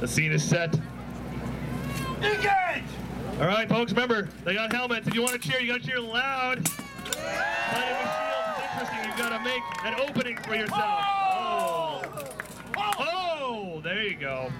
The scene is set. Engage! All right, folks, remember, they got helmets. If you want to cheer, you got to cheer loud. Fighting with shields is interesting. You've got to make an opening for yourself. Oh. Oh, there you go.